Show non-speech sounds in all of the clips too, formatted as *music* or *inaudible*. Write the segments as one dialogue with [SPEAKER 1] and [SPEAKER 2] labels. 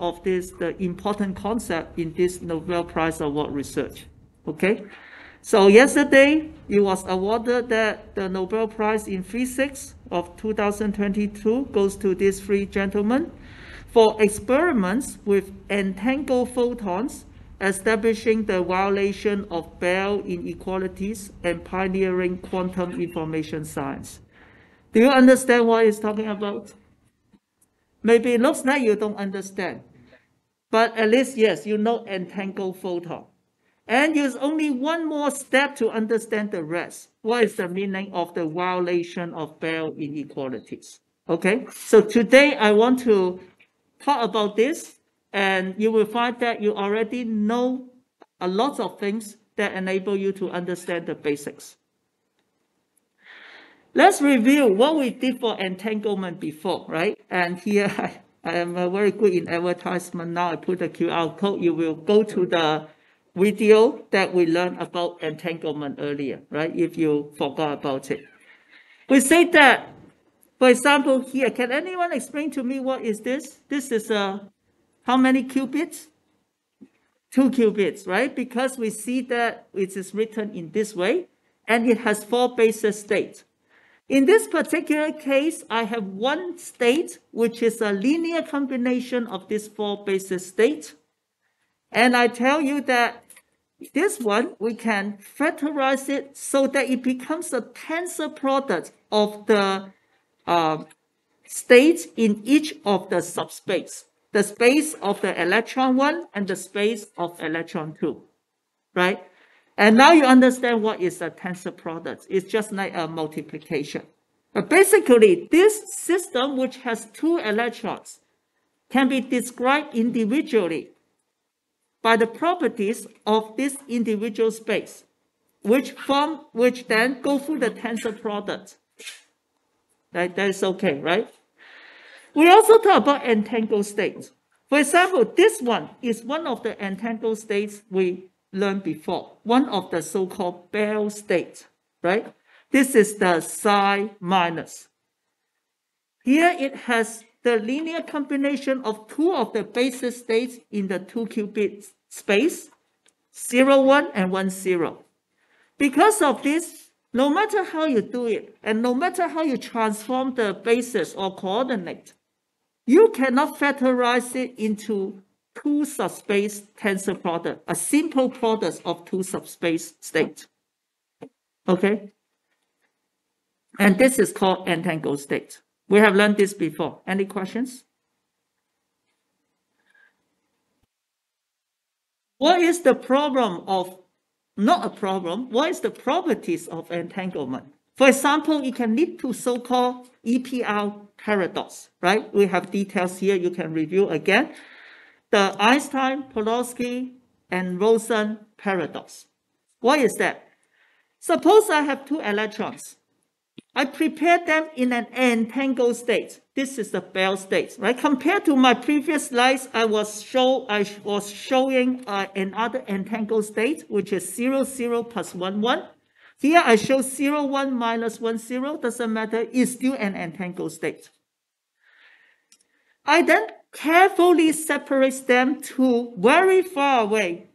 [SPEAKER 1] of this the important concept in this Nobel Prize Award research. Okay, so yesterday it was awarded that the Nobel Prize in Physics of 2022 goes to these three gentlemen for experiments with entangled photons establishing the violation of Bell inequalities and pioneering quantum information science. Do you understand what he's talking about? Maybe it looks like you don't understand, but at least, yes, you know entangled photon. And use only one more step to understand the rest. What is the meaning of the violation of Bell inequalities? Okay, so today I want to talk about this and you will find that you already know a lot of things that enable you to understand the basics. Let's review what we did for entanglement before, right? And here *laughs* I, I am very good in advertisement. Now I put the QR code. You will go to the video that we learned about entanglement earlier, right? If you forgot about it. We say that, for example, here, can anyone explain to me what is this? This is a how many qubits? Two qubits, right? Because we see that it is written in this way, and it has four basis states. In this particular case, I have one state, which is a linear combination of these four basis states. And I tell you that this one, we can factorize it so that it becomes a tensor product of the uh, states in each of the subspace the space of the electron 1 and the space of electron 2, right? And now you mm-hmm. understand what is a tensor product. It's just like a multiplication. But basically, this system, which has two electrons, can be described individually by the properties of this individual space, which form, which then go through the tensor product. That, that is okay, right? We also talk about entangled states. For example, this one is one of the entangled states we learned before, one of the so-called Bell states, right? This is the psi minus. Here it has the linear combination of two of the basis states in the two qubit space, 0, 1 and 1, 0. Because of this, no matter how you do it, and no matter how you transform the basis or coordinate, you cannot factorize it into two subspace tensor product, a simple product of two subspace states. Okay? And this is called entangled state. We have learned this before. Any questions? What is the problem of, not a problem, what is the properties of entanglement? For example, it can lead to so-called EPR paradox, right? We have details here you can review again. The Einstein-Podolsky and Rosen paradox. What is that? Suppose I have two electrons. I prepare them in an entangled state. This is the Bell state, right? Compared to my previous slides, I was show I was showing uh, another entangled state, which is 0, 0 plus 1, 1. Here I show 0, 1 minus 1, 0, doesn't matter, it's still an entangled state. I then carefully separate them to very far away,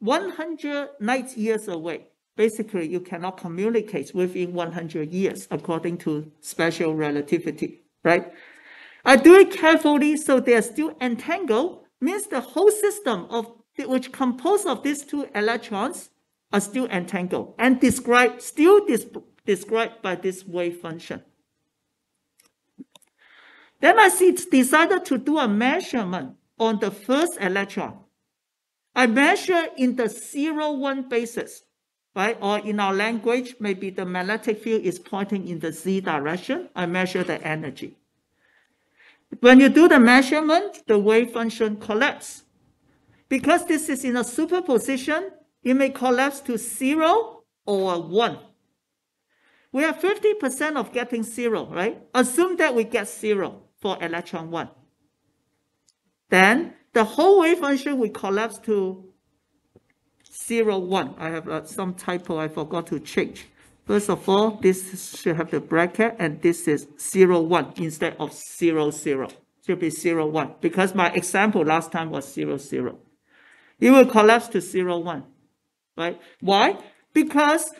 [SPEAKER 1] 100 light years away. Basically, you cannot communicate within 100 years according to special relativity, right? I do it carefully so they are still entangled, means the whole system of which composed of these two electrons are still entangled and described, still described by this wave function. Then I see decided to do a measurement on the first electron. I measure in the zero one basis, right? Or in our language, maybe the magnetic field is pointing in the z direction. I measure the energy. When you do the measurement, the wave function collapses. Because this is in a superposition, it may collapse to zero or one. We have 50% of getting zero, right? Assume that we get zero for electron one. Then the whole wave function will collapse to zero, one. I have uh, some typo I forgot to change. First of all, this should have the bracket and this is zero, one instead of zero, zero. should be zero, one, because my example last time was zero, zero. It will collapse to zero, one, right? Why? Because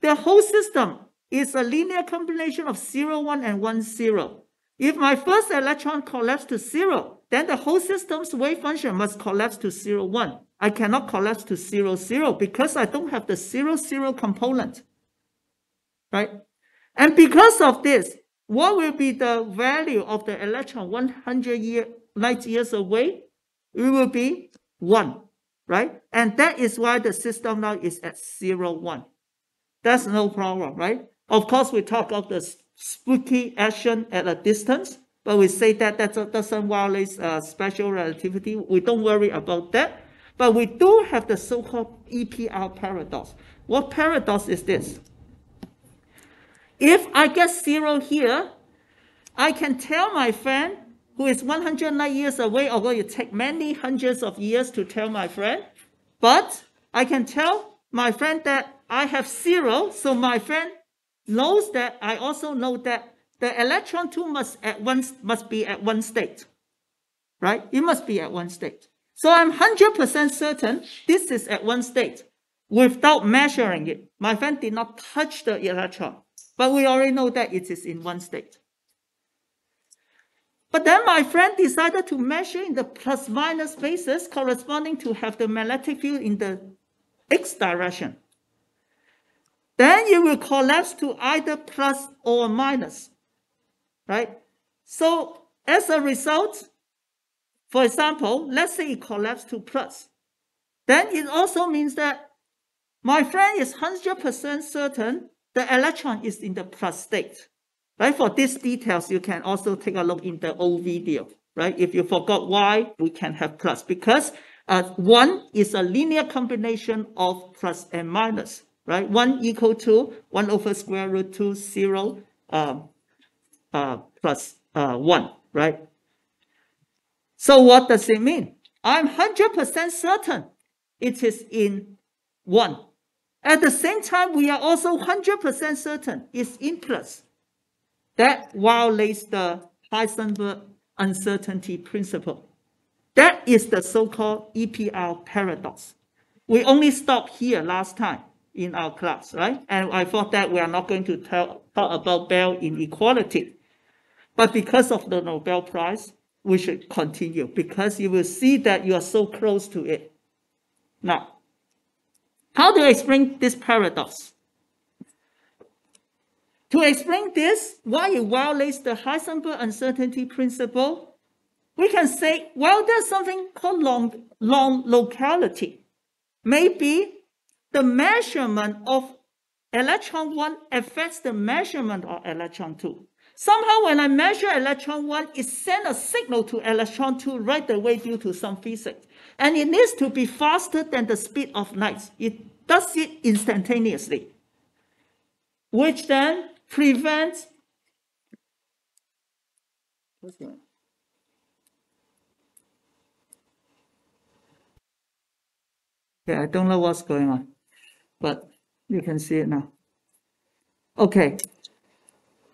[SPEAKER 1] the whole system is a linear combination of zero, one, and one, zero. If my first electron collapses to zero, then the whole system's wave function must collapse to zero, one. I cannot collapse to zero, zero because I don't have the zero, zero component, right? And because of this, what will be the value of the electron 100 year, light years away? It will be 1, right? And that is why the system now is at zero, one. That's no problem, right? Of course, we talk of the spooky action at a distance, but we say that that doesn't violate uh, special relativity. We don't worry about that. But we do have the so-called EPR paradox. What paradox is this? If I get zero here, I can tell my friend who is 109 years away, although it take many hundreds of years to tell my friend, but I can tell my friend that I have zero, so my friend knows that I also know that the electron two must at once must be at one state, right? It must be at one state. So I'm 100% certain this is at one state without measuring it. My friend did not touch the electron. But we already know that it is in one state. But then my friend decided to measure in the plus minus spaces corresponding to have the magnetic field in the x direction. Then it will collapse to either plus or minus, right? So as a result, for example, let's say it collapsed to plus. Then it also means that my friend is 100% certain the electron is in the plus state. Right? For these details, you can also take a look in the old video. Right? If you forgot why, we can have plus because uh, one is a linear combination of plus and minus. Right? One equal to one over square root two zero um, uh, plus uh, one. Right? So what does it mean? I'm 100% certain it is in 1. At the same time, we are also 100% certain it's in plus. That violates the Heisenberg uncertainty principle. That is the so-called EPR paradox. We only stopped here last time in our class, right? And I thought that we are not going to tell, talk about Bell inequality. But because of the Nobel Prize, we should continue because you will see that you are so close to it. Now, how do I explain this paradox? To explain this, why it violates the Heisenberg uncertainty principle, we can say, well, there's something called long, long locality. Maybe the measurement of electron 1 affects the measurement of electron 2. Somehow when I measure electron 1, it sends a signal to electron 2 right away due to some physics. And it needs to be faster than the speed of light. It does it instantaneously, which then prevents Yeah, I don't know what's going on, but you can see it now. Okay.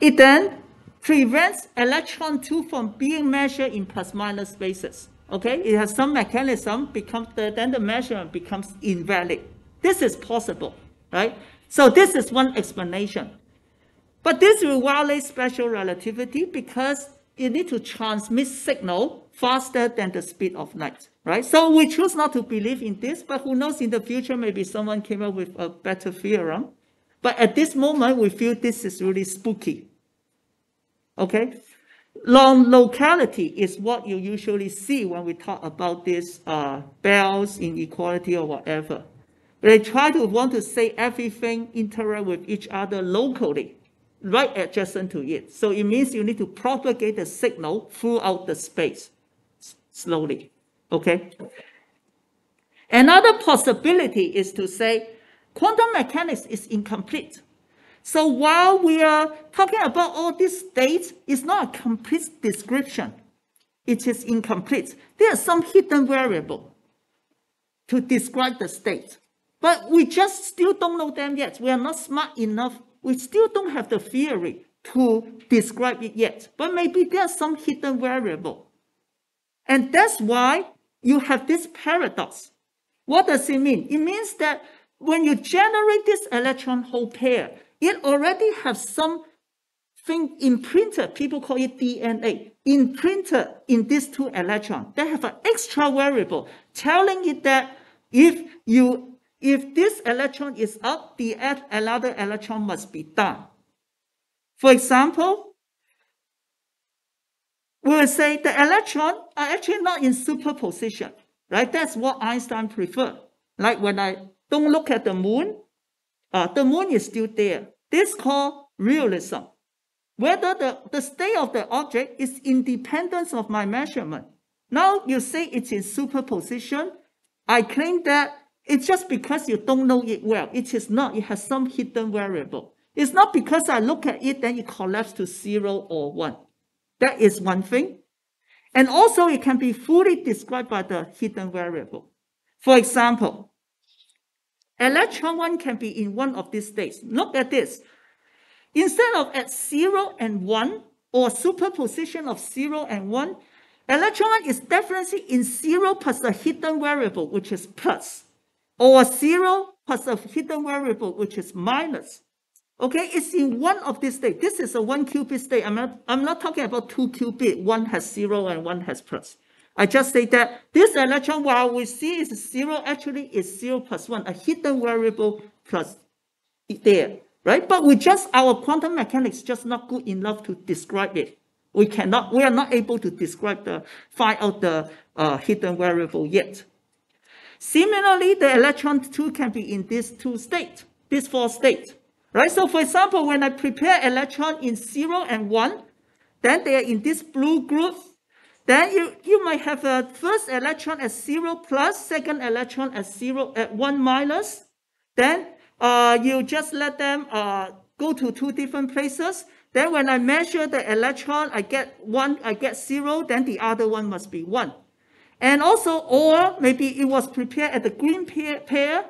[SPEAKER 1] It then prevents electron 2 from being measured in plus minus spaces. Okay, it has some mechanism, becomes the, then the measurement becomes invalid. This is possible, right? So this is one explanation. But this will violate special relativity because you need to transmit signal faster than the speed of light, right? So we choose not to believe in this, but who knows in the future, maybe someone came up with a better theorem. But at this moment, we feel this is really spooky. Okay? Long locality is what you usually see when we talk about these uh, Bell's inequality or whatever. They try to want to say everything interact with each other locally, right adjacent to it. So it means you need to propagate the signal throughout the space slowly. Okay? Another possibility is to say quantum mechanics is incomplete. So while we are talking about all these states, it's not a complete description. It is incomplete. There are some hidden variable to describe the state. But we just still don't know them yet. We are not smart enough. We still don't have the theory to describe it yet, but maybe there's some hidden variable. And that's why you have this paradox. What does it mean? It means that when you generate this electron hole pair, it already has something imprinted, people call it DNA, imprinted in these two electrons. They have an extra variable telling it that if you if this electron is up, the another electron must be down. For example, we will say the electron are actually not in superposition, right? That's what Einstein preferred. Like when I don't look at the moon, uh, the moon is still there. This called realism. Whether the, the state of the object is independent of my measurement. Now you say it's in superposition. I claim that it's just because you don't know it well. It is not. It has some hidden variable. It's not because I look at it, then it collapses to zero or one. That is one thing. And also it can be fully described by the hidden variable. For example, electron one can be in one of these states. Look at this. Instead of at zero and one, or superposition of zero and one, electron one is definitely in zero plus the hidden variable, which is plus, or zero plus a hidden variable, which is minus. Okay, it's in one of these states. This is a one qubit state. I'm not, I'm not talking about two qubit. One has zero and one has plus. I just say that this electron, while we see is zero, actually is zero plus one, a hidden variable plus there, right? But we just, our quantum mechanics just not good enough to describe it. We cannot, we are not able to describe the, find out the uh, hidden variable yet. Similarly, the electron two can be in these two states, these four states right? So for example, when I prepare electron in zero and one, then they are in this blue group. Then you, you might have a first electron at zero plus, second electron at zero at one minus. Then uh, you just let them uh, go to two different places. Then when I measure the electron, I get one, I get zero, then the other one must be one. And also, or maybe it was prepared at the green pair, pair.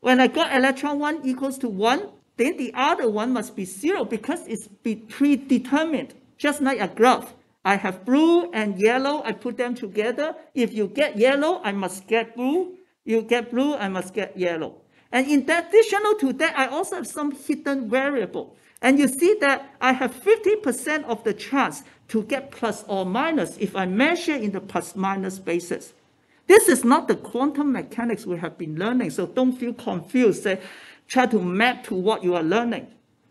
[SPEAKER 1] When I got electron one equals to one, then the other one must be zero because it's be predetermined, just like a graph. I have blue and yellow, I put them together. If you get yellow, I must get blue. You get blue, I must get yellow. And in additional to that, I also have some hidden variable. And you see that I have 50% of the chance to get plus or minus if I measure in the plus minus basis. This is not the quantum mechanics we have been learning, so don't feel confused. Say, try to map to what you are learning.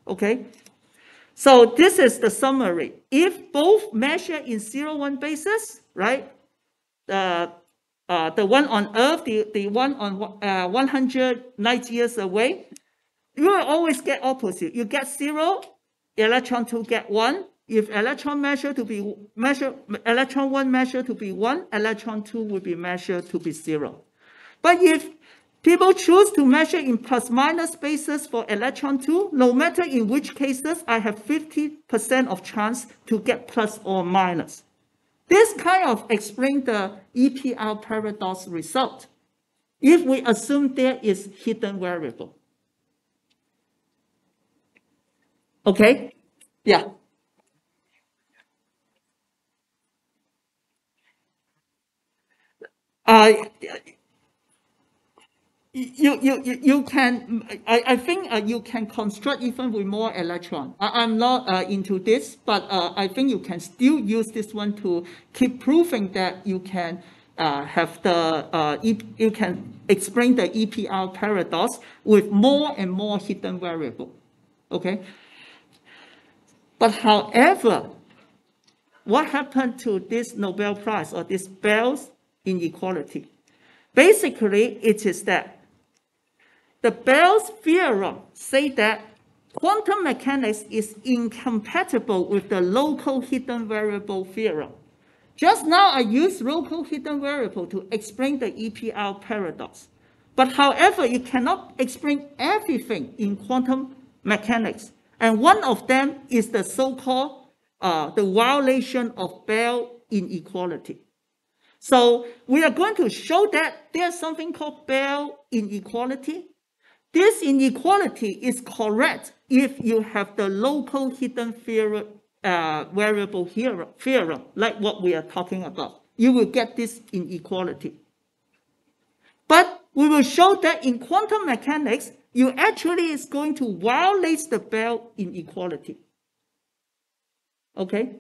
[SPEAKER 1] Okay? So this is the summary. If both measure in zero one basis, right? The uh, the one on Earth, the, the one on uh, 190 years away, you will always get opposite. You get zero, electron two get one. If electron measure to be measure electron one measure to be one, electron two will be measured to be zero. But if People choose to measure in plus minus basis for electron 2. No matter in which cases, I have 50% of chance to get plus or minus. This kind of explains the EPR paradox result if we assume there is hidden variable. Okay? Yeah. Uh, you, you, you can, I, I think uh, you can construct even with more electron. I, am not uh, into this, but uh, I think you can still use this one to keep proving that you can uh, have the, uh, e you can explain the EPR paradox with more and more hidden variable, okay? But however, what happened to this Nobel Prize or this Bell's inequality? Basically, it is that the Bell's theorem say that quantum mechanics is incompatible with the local hidden variable theorem. Just now I used local hidden variable to explain the EPR paradox. But however, it cannot explain everything in quantum mechanics. And one of them is the so-called uh, the violation of Bell inequality. So we are going to show that there's something called Bell inequality this inequality is correct if you have the local hidden uh, variable theorem, theorem, like what we are talking about, you will get this inequality. But we will show that in quantum mechanics, you actually is going to violate the Bell inequality. Okay?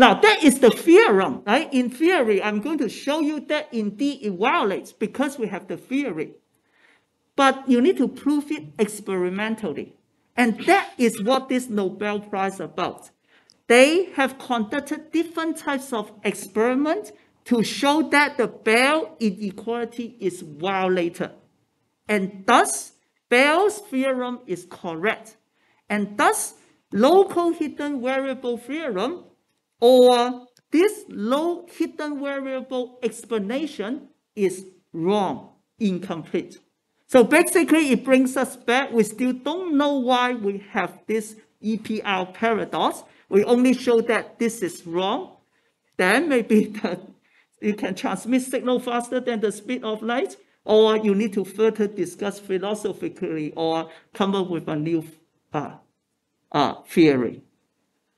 [SPEAKER 1] Now, that is the theorem, right? In theory, I'm going to show you that indeed it violates because we have the theory. But you need to prove it experimentally. And that is what this Nobel Prize about. They have conducted different types of experiments to show that the Bell inequality is violated. And thus, Bell's theorem is correct. And thus, local hidden variable theorem or this low hidden variable explanation is wrong, incomplete. So basically, it brings us back. We still don't know why we have this EPR paradox. We only show that this is wrong. Then maybe *laughs* the, you can transmit signal faster than the speed of light, or you need to further discuss philosophically or come up with a new uh, uh, theory.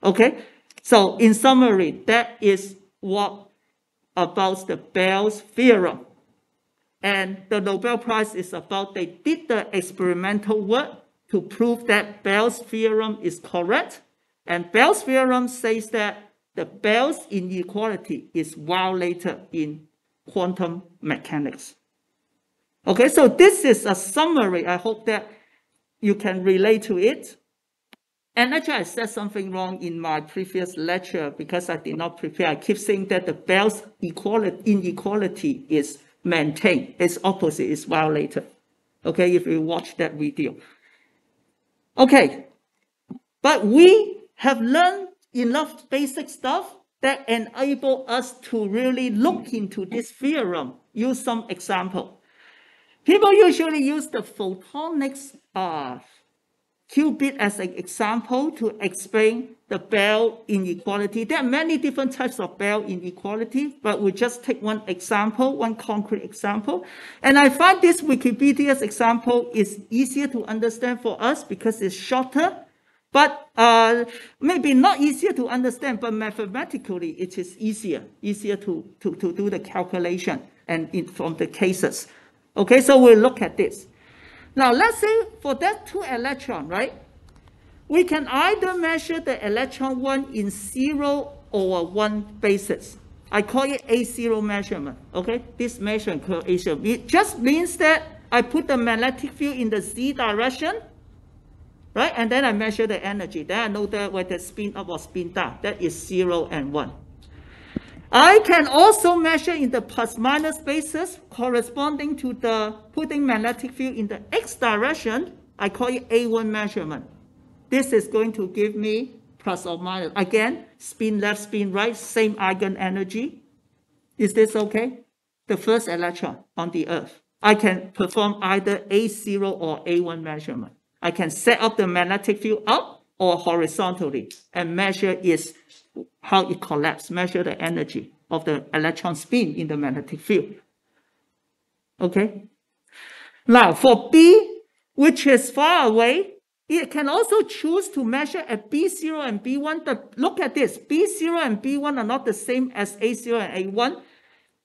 [SPEAKER 1] Okay, so in summary, that is what about the Bell's theorem. And the Nobel Prize is about they did the experimental work to prove that Bell's theorem is correct. And Bell's theorem says that the Bell's inequality is violated in quantum mechanics. Okay, so this is a summary. I hope that you can relate to it. And actually, I said something wrong in my previous lecture because I did not prepare. I keep saying that the Bell's equality, inequality is maintained. Its opposite is violated. Okay, if you watch that video. Okay, but we have learned enough basic stuff that enable us to really look into this theorem. Use some example. People usually use the photonics uh, qubit as an example to explain the Bell inequality. There are many different types of Bell inequality, but we just take one example, one concrete example. And I find this Wikipedia's example is easier to understand for us because it's shorter, but uh, maybe not easier to understand, but mathematically it is easier, easier to, to, to do the calculation and in, from the cases. Okay, so we'll look at this. Now, let's say for that two electron, right? We can either measure the electron one in zero or one basis. I call it A0 measurement, okay? This measurement A0. It just means that I put the magnetic field in the Z direction, right? And then I measure the energy. Then I know that whether spin up or spin down. That is zero and one. I can also measure in the plus minus basis corresponding to the putting magnetic field in the x direction. I call it A1 measurement. This is going to give me plus or minus. Again, spin left, spin right, same eigen energy. Is this okay? The first electron on the Earth. I can perform either A0 or A1 measurement. I can set up the magnetic field up or horizontally and measure its how it collapses, measure the energy of the electron spin in the magnetic field. Okay? Now, for B, which is far away, it can also choose to measure at B0 and B1. But look at this, B0 and B1 are not the same as A0 and A1.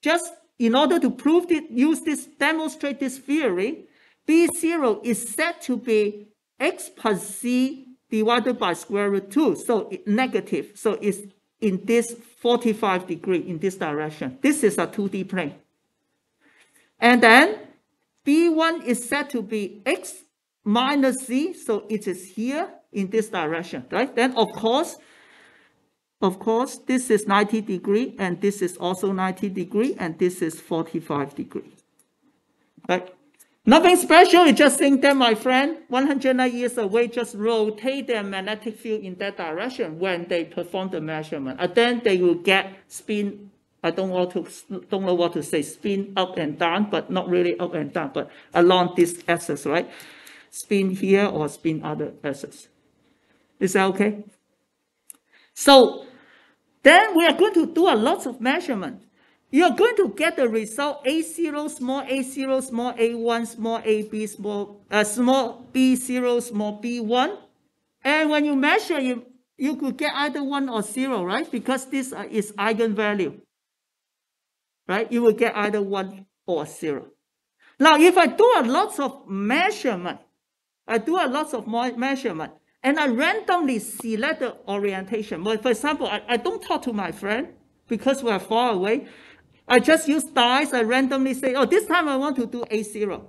[SPEAKER 1] Just in order to prove it, use this, demonstrate this theory, B0 is said to be x plus z divided by square root 2, so negative. So it's in this 45 degree in this direction. This is a 2D plane. And then B1 is said to be x minus z, so it is here in this direction, right? Then of course, of course, this is 90 degree, and this is also 90 degree, and this is 45 degree, right? Nothing special, it's just saying that my friend, 109 years away, just rotate their magnetic field in that direction when they perform the measurement. And then they will get spin, I don't want to don't know what to say, spin up and down, but not really up and down, but along this axis, right? Spin here or spin other axis. Is that okay? So then we are going to do a lot of measurement. You're going to get the result A0, small a0, small a1, small ab, small, uh, small b0, small b1. And when you measure, you, you could get either 1 or 0, right? Because this uh, is eigenvalue, right? You will get either 1 or 0. Now, if I do a lot of measurement, I do a lot of measurement, and I randomly select the orientation. Well, for example, I, I don't talk to my friend because we're far away. I just use dice. I randomly say, oh, this time I want to do A0.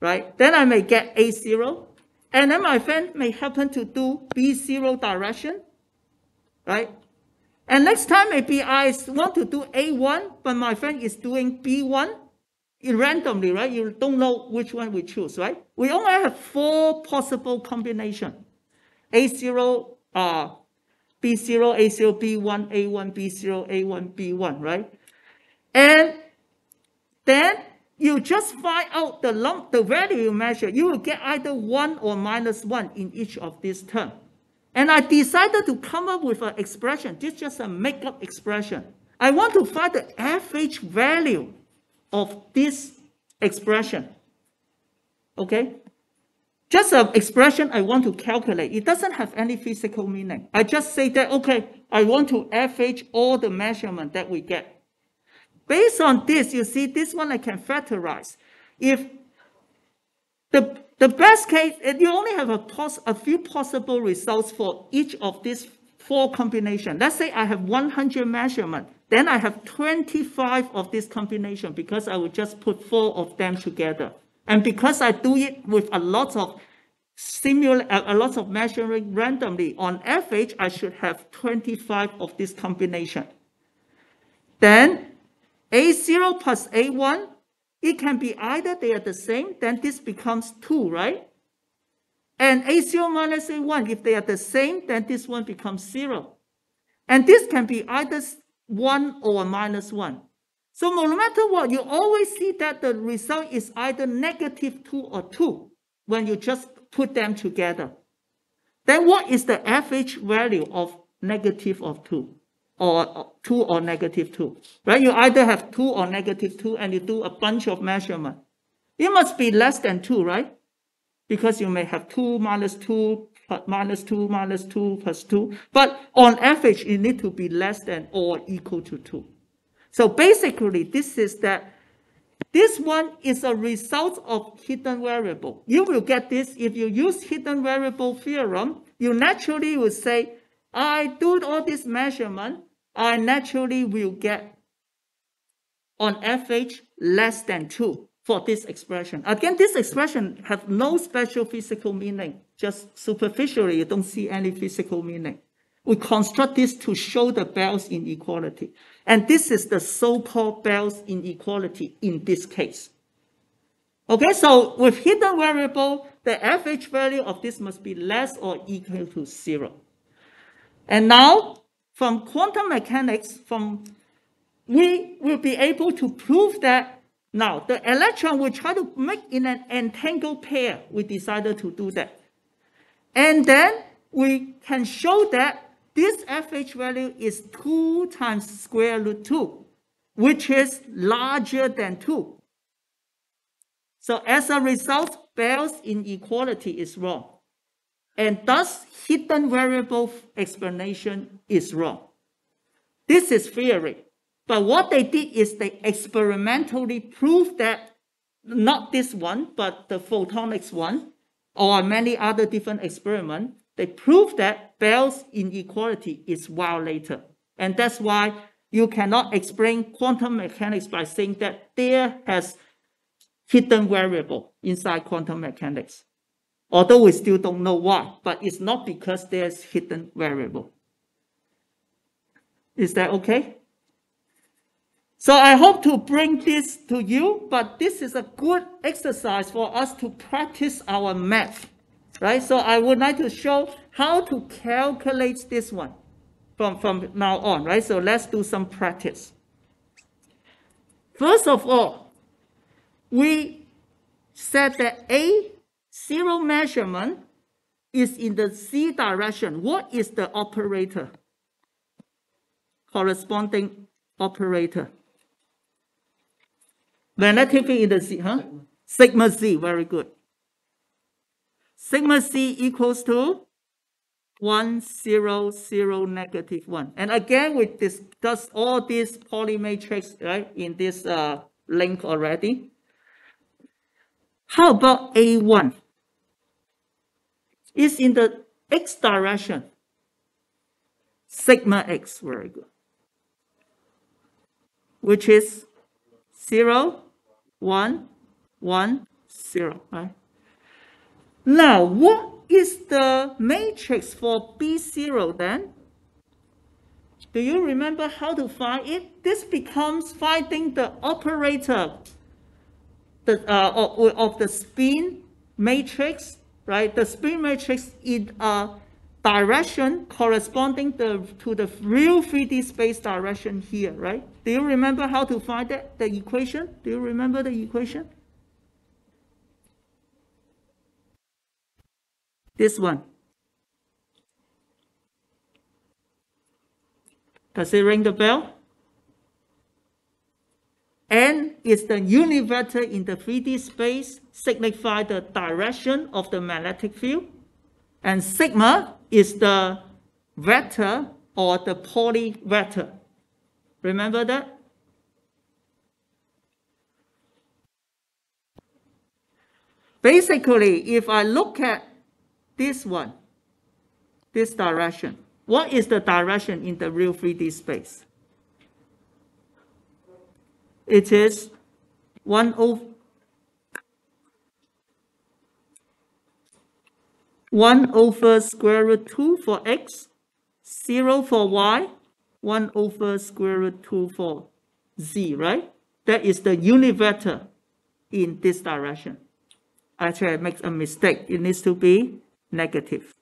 [SPEAKER 1] Right? Then I may get A0. And then my friend may happen to do B0 direction. Right? And next time maybe I want to do A1, but my friend is doing B1 randomly, right? You don't know which one we choose, right? We only have four possible combination. A0, uh, B0, A0, B1, A1, B0, A1, B1, right? And then you just find out the lump, the value you measure. You will get either 1 or minus 1 in each of these terms. And I decided to come up with an expression. This is just a make-up expression. I want to find the FH value of this expression. Okay? Just an expression I want to calculate. It doesn't have any physical meaning. I just say that, okay, I want to FH all the measurement that we get. Based on this, you see, this one I can factorize. If the, the best case, you only have a, pos, a few possible results for each of these four combinations. Let's say I have 100 measurement. Then I have 25 of this combination because I will just put four of them together. And because I do it with a lot of simulate a lot of measuring randomly on FH, I should have 25 of this combination. Then a0 plus A1, it can be either they are the same, then this becomes 2, right? And A0 minus A1, if they are the same, then this one becomes 0. And this can be either 1 or minus 1. So no matter what, you always see that the result is either negative 2 or 2 when you just put them together. Then what is the average value of negative of 2? Or 2 or negative 2, right? You either have 2 or negative 2 and you do a bunch of measurement. It must be less than 2, right? Because you may have 2 minus 2 minus 2 minus 2 plus 2. But on average, it need to be less than or equal to 2. So basically, this is that this one is a result of hidden variable. You will get this if you use hidden variable theorem. You naturally will say, I do all this measurement I naturally will get on FH less than 2 for this expression. Again, this expression have no special physical meaning. Just superficially, you don't see any physical meaning. We construct this to show the Bell's inequality. And this is the so-called Bell's inequality in this case. Okay, so with hidden variable, the FH value of this must be less or equal to zero. And now from quantum mechanics, from we will be able to prove that now the electron will try to make in an entangled pair. We decided to do that. And then we can show that this FH value is 2 times square root 2, which is larger than 2. So as a result, Bell's inequality is wrong. And thus, hidden variable explanation is wrong. This is theory. But what they did is they experimentally proved that not this one, but the photonics one, or many other different experiments, they proved that Bell's inequality is violated. And that's why you cannot explain quantum mechanics by saying that there has hidden variable inside quantum mechanics. Although we still don't know why, but it's not because there's hidden variable. Is that okay? So I hope to bring this to you, but this is a good exercise for us to practice our math, right? So I would like to show how to calculate this one from, from now on, right? So let's do some practice. First of all, we said that A zero measurement is in the z direction. What is the operator? Corresponding operator. Field in the Z, huh? Sigma Z, very good. Sigma Z equals to 1, 0, 0, negative 1. And again, we discuss all these Pauli matrix, right, in this uh, link already. How about A1? It's in the x direction. Sigma x, very good. Which is 0, 1, 1, 0, right? Now, what is the matrix for B0 then? Do you remember how to find it? This becomes finding the operator the, uh, of, of the spin matrix, right? The spin matrix in a direction corresponding the, to the real 3D space direction here, right? Do you remember how to find that, the equation? Do you remember the equation? This one. Does it ring the bell? N is the unit vector in the 3D space, signify the direction of the magnetic field. And sigma is the vector or the Pauli vector. Remember that? Basically, if I look at this one, this direction, what is the direction in the real 3D space? It is 1 over 1 over square root 2 for x, 0 for y, 1 over square root 2 for z, right? That is the unit vector in this direction. Actually, I make a mistake. It needs to be negative.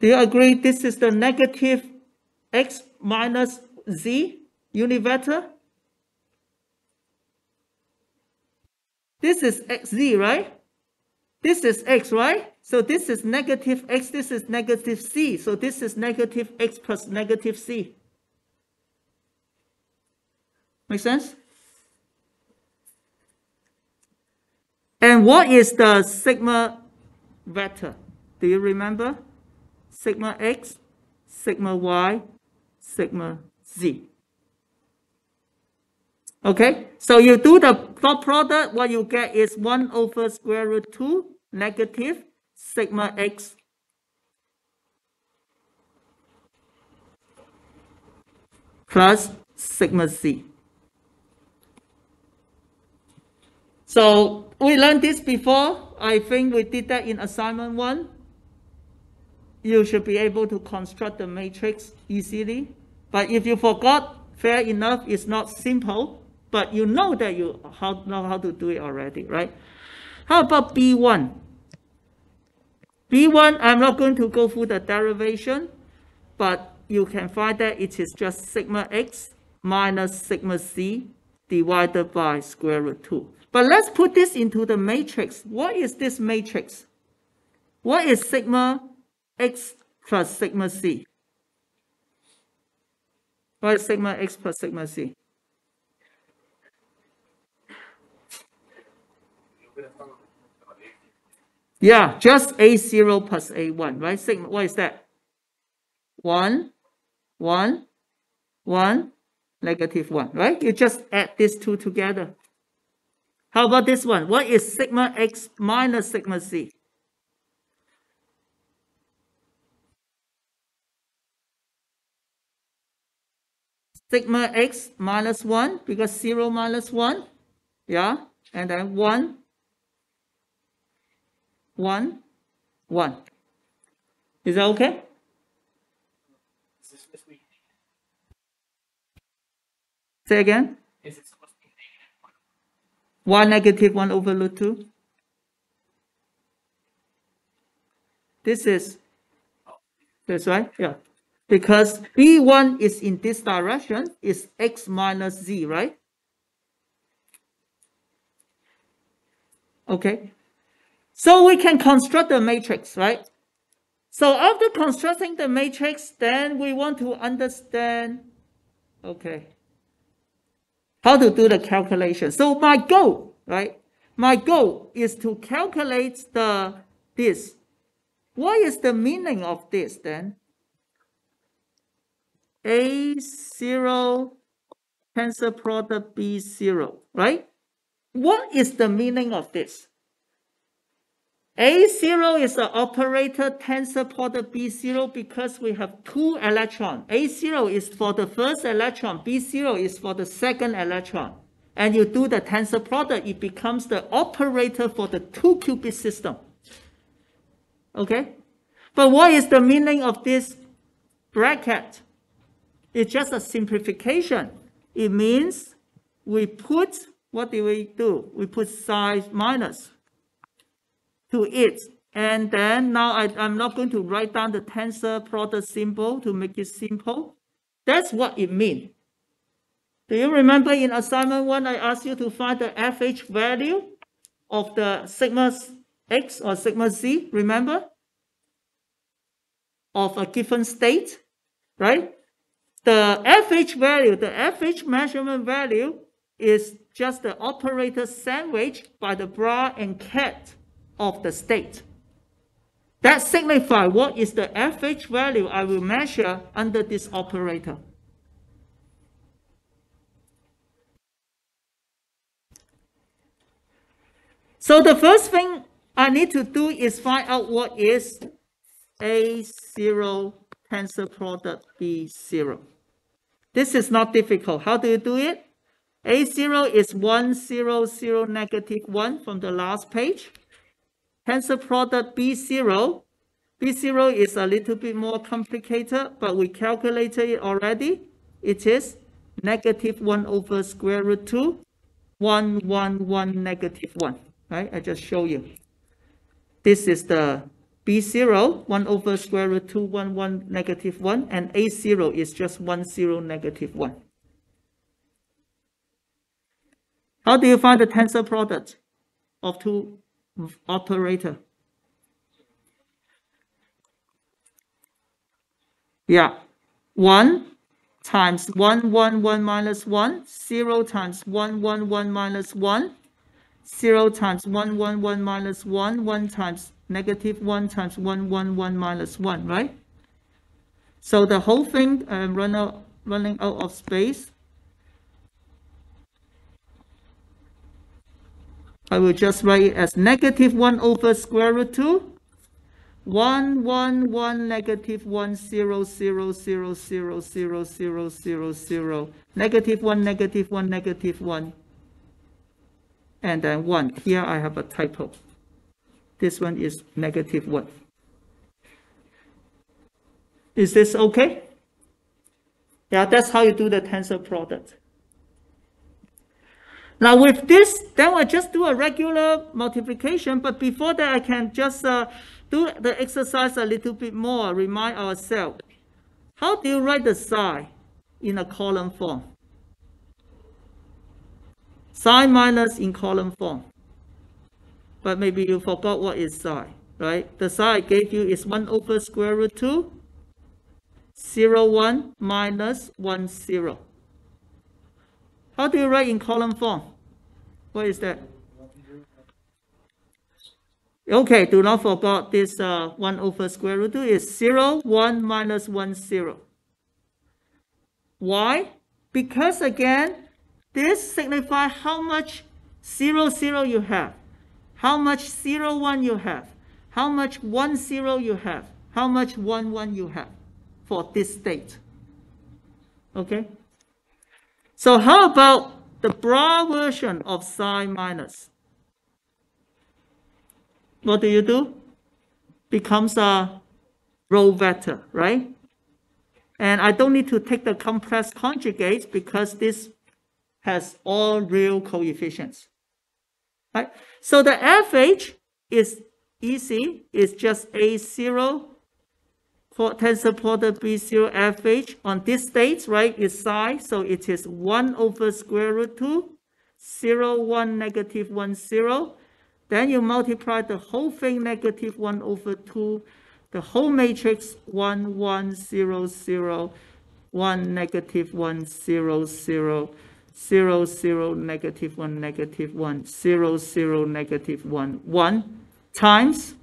[SPEAKER 1] Do you agree this is the negative x minus z unit vector? This is xz, right? This is x, right? So this is negative x, this is negative c. So this is negative x plus negative c. Make sense? And what is the sigma vector? Do you remember? Sigma x, sigma y, sigma z. Okay, so you do the dot product, what you get is 1 over square root 2 negative sigma x plus sigma z. So we learned this before. I think we did that in assignment one. You should be able to construct the matrix easily. But if you forgot, fair enough, it's not simple but you know that you how, know how to do it already, right? How about B1? B1, I'm not going to go through the derivation, but you can find that it is just sigma x minus sigma z divided by square root 2. But let's put this into the matrix. What is this matrix? What is sigma x plus sigma z? What is sigma x plus sigma z? Yeah, just A0 plus A1, right? Sigma, what is that? 1, 1, 1, negative 1, right? You just add these two together. How about this one? What is sigma x minus sigma z? Sigma x minus 1 because 0 minus 1. Yeah, and then 1 one, one. Is that okay? Say again. One negative one over root two. This is that's right. Yeah. Because B1 is in this direction, is x minus z, right? Okay. So we can construct the matrix, right? So after constructing the matrix, then we want to understand, okay. how to do the calculation. So my goal, right? My goal is to calculate the this. What is the meaning of this then? A0 tensor product B0, right? What is the meaning of this? A0 is the operator tensor product B0 because we have two electrons. A0 is for the first electron, B0 is for the second electron. And you do the tensor product, it becomes the operator for the two qubit system. Okay? But what is the meaning of this bracket? It's just a simplification. It means we put, what do we do? We put psi minus to it. And then now I, I'm not going to write down the tensor product symbol to make it simple. That's what it means. Do you remember in assignment one, I asked you to find the FH value of the sigma X or sigma Z, remember? Of a given state, right? The FH value, the FH measurement value is just the operator sandwich by the bra and ket of the state. That signifies what is the FH value I will measure under this operator. So the first thing I need to do is find out what is A0 tensor product B0. This is not difficult. How do you do it? A0 is 1, 0, 0, negative 1 from the last page. Tensor product B0. B0 is a little bit more complicated, but we calculated it already. It is negative 1 over square root 2, 1, 1, 1, negative 1. Right? I just show you. This is the B0, 1 over square root 2, 1, 1, negative 1, and A0 is just 1, 0, negative 1. How do you find the tensor product of two operator. Yeah, 1 times 1, 1, 1 minus 1, 0 times 1, 1, 1 minus 1, 0 times 1, 1, 1 minus 1, 1 times negative 1 times 1, 1, 1 minus 1, right? So the whole thing um, run out, running out of space. I will just write it as negative 1 over square root 2. 1, 1, 1, negative 1, 0, 0, 0, 0, 0, 0, 0, 0, negative 1, negative 1, negative 1, and then 1. Here I have a typo. This one is negative 1. Is this okay? Yeah, that's how you do the tensor product. Now with this, then I just do a regular multiplication, but before that I can just uh, do the exercise a little bit more, remind ourselves. How do you write the psi in a column form? Psi minus in column form. But maybe you forgot what is psi, right? The psi I gave you is 1 over square root 2, 0, 1 minus 1, 0. How do you write in column form? What is that? Okay, do not forget this uh, 1 over square root 2 is 0, 1 minus 1, 0. Why? Because again, this signifies how much 0, 0 you have, how much 0, 1 you have, how much 1, 0 you have, how much 1, 1 you have for this state. Okay? So how about the bra version of psi minus? What do you do? Becomes a row vector, right? And I don't need to take the complex conjugates because this has all real coefficients. Right? So the FH is easy. It's just A0 tensor product B0 FH on this state, right, is psi, so it is 1 over square root 2, 0, 1, negative 1, 0. Then you multiply the whole thing, negative 1 over 2, the whole matrix 1, 1, 0, 0, 1, negative 1, 0, 0, 0, 0, negative 1, negative 1, 0, 0, negative 1, 1 times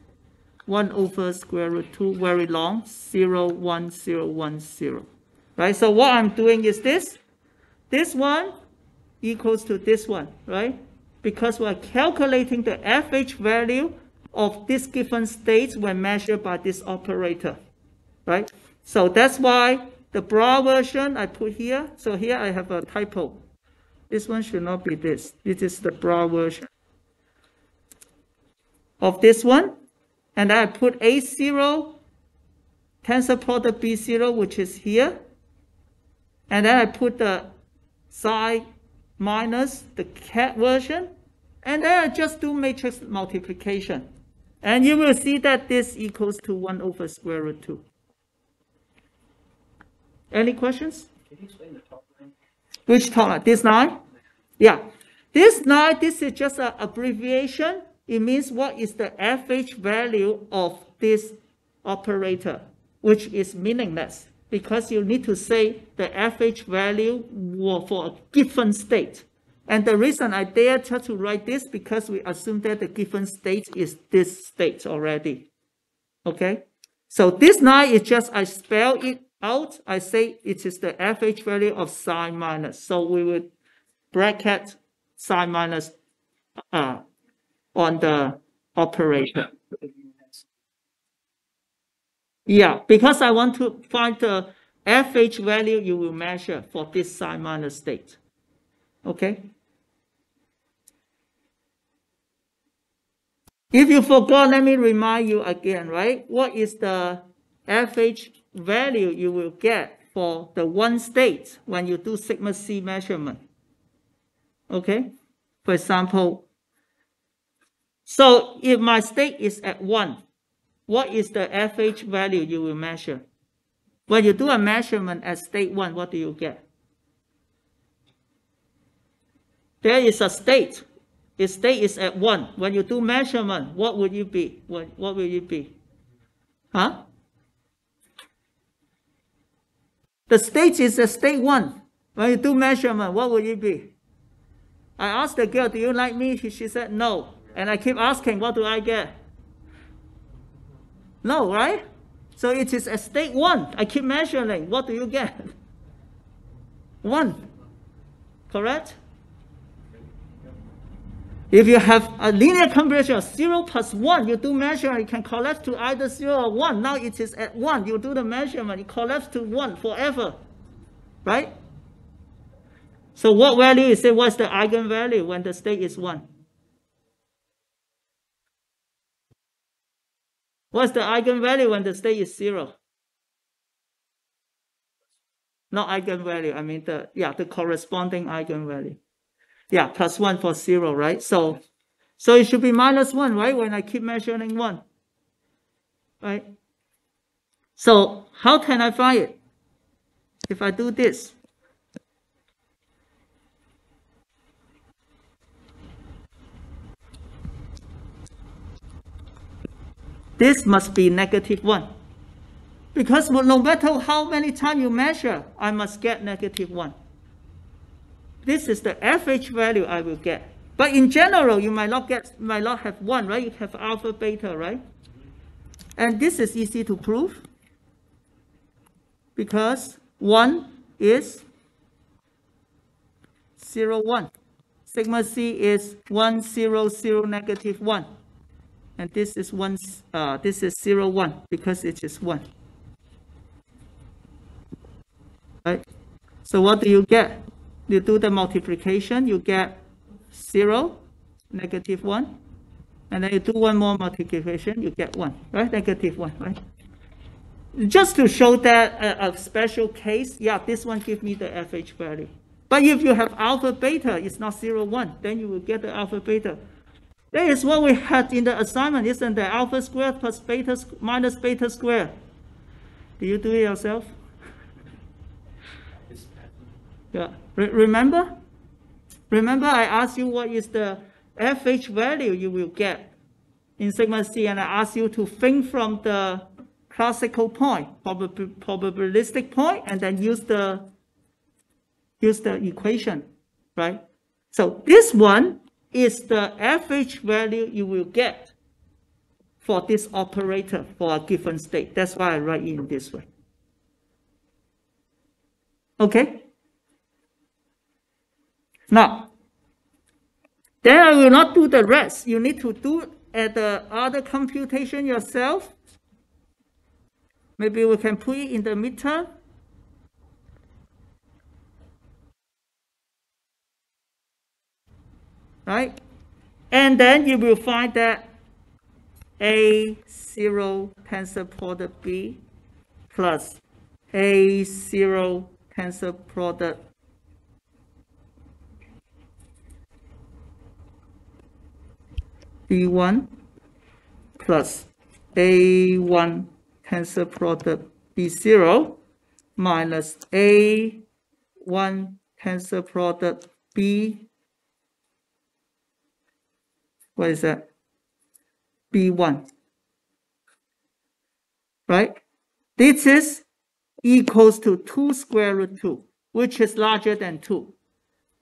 [SPEAKER 1] 1 over square root 2, very long, 0, 1, 0, 1, 0. Right, so what I'm doing is this. This one equals to this one, right? Because we're calculating the FH value of this given state when measured by this operator, right? So that's why the bra version I put here. So here I have a typo. This one should not be this. This is the bra version of this one. And I put A0 tensor product B0, which is here. And then I put the psi minus the ket version. And then I just do matrix multiplication. And you will see that this equals to 1 over square root 2. Any questions?
[SPEAKER 2] Can you explain the top line?
[SPEAKER 1] Which top line? This line? Yeah. This line, this is just an abbreviation. It means what is the FH value of this operator, which is meaningless because you need to say the FH value for a given state. And the reason I dare to write this because we assume that the given state is this state already. Okay? So this line is just, I spell it out. I say it is the FH value of psi minus. So we would bracket psi minus uh, on the operator. Yeah, because I want to find the FH value you will measure for this psi minus state. Okay? If you forgot, let me remind you again, right? What is the FH value you will get for the one state when you do sigma Z measurement? Okay? For example, so if my state is at 1, what is the FH value you will measure? When you do a measurement at state 1, what do you get? There is a state. If state is at 1, when you do measurement, what would you be? What, what will you be? Huh? The state is a state 1. When you do measurement, what will you be? I asked the girl, do you like me? She said no. And I keep asking, what do I get? No, right? So it is a state one. I keep measuring. What do you get? One. Correct? If you have a linear combination of 0 plus 1, you do measure, it can collapse to either 0 or 1. Now it is at 1. You do the measurement, it collapses to 1 forever. Right? So what value is it? What's the eigenvalue when the state is 1? What's the eigenvalue when the state is 0? Not eigenvalue, I mean the, yeah, the corresponding eigenvalue. Yeah, plus 1 for 0, right? So, so it should be minus 1, right, when I keep measuring 1. Right? So how can I find it? If I do this, This must be negative 1. Because no matter how many times you measure, I must get negative 1. This is the average value I will get. But in general, you might not get, might not have 1, right? You have alpha, beta, right? And this is easy to prove because 1 is 0, 1. Sigma Z is 1, 0, 0, negative 1 and this is one, uh, this is zero one because it is one. Right? So what do you get? You do the multiplication, you get zero, negative one, and then you do one more multiplication, you get one, right? Negative one, right? Just to show that a, a special case, yeah, this one gives me the FH value. But if you have alpha beta, it's not zero one, then you will get the alpha beta. That is what we had in the assignment, isn't it? Alpha squared plus beta minus beta squared. Do you do it yourself? Yeah. Re remember? Remember I asked you what is the FH value you will get in sigma Z and I asked you to think from the classical point, probab probabilistic point, and then use the use the equation right? So this one is the average value you will get for this operator for a given state. That's why I write in this way. Okay? Now, then I will not do the rest. You need to do at the other computation yourself. Maybe we can put it in the midterm. Right? And then you will find that A0 tensor product B plus A0 tensor product B1 plus A1 tensor product B0 minus A1 tensor product B, what is that? B1, right? This is equals to 2 square root 2, which is larger than 2.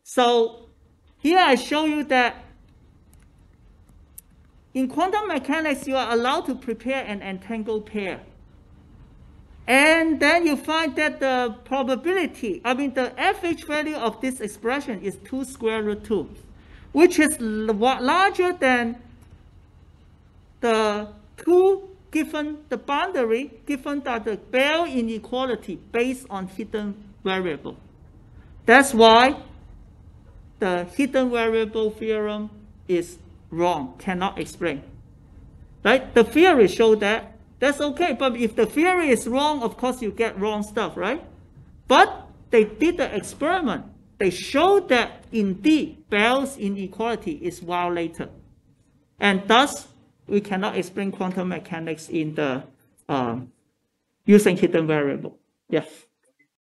[SPEAKER 1] So here I show you that in quantum mechanics, you are allowed to prepare an entangled pair. And then you find that the probability, I mean the average value of this expression is 2 square root 2, which is larger than the 2 given the boundary, given that the Bell inequality based on hidden variable. That's why the hidden variable theorem is wrong, cannot explain. Right? The theory show that that's okay, but if the theory is wrong, of course you get wrong stuff, right? But they did the experiment. They showed that indeed Bell's inequality is violated. And thus, we cannot explain quantum mechanics in the um, using hidden variable. Yes.